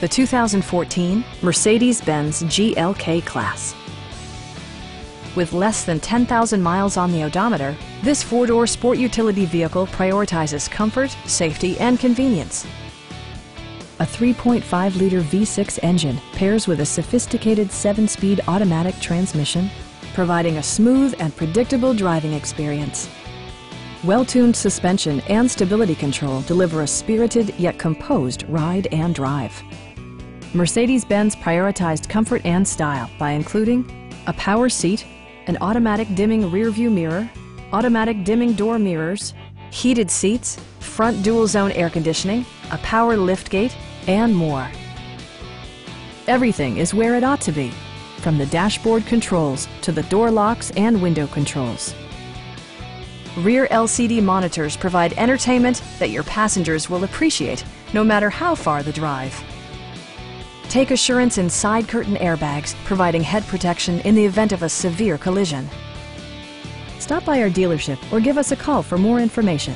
the 2014 Mercedes-Benz GLK Class. With less than 10,000 miles on the odometer, this four-door sport utility vehicle prioritizes comfort, safety, and convenience. A 3.5-liter V6 engine pairs with a sophisticated 7-speed automatic transmission, providing a smooth and predictable driving experience. Well-tuned suspension and stability control deliver a spirited yet composed ride and drive. Mercedes-Benz prioritized comfort and style by including a power seat, an automatic dimming rearview mirror, automatic dimming door mirrors, heated seats, front dual zone air conditioning, a power liftgate, and more. Everything is where it ought to be, from the dashboard controls to the door locks and window controls. Rear LCD monitors provide entertainment that your passengers will appreciate no matter how far the drive. Take assurance in side curtain airbags, providing head protection in the event of a severe collision. Stop by our dealership or give us a call for more information.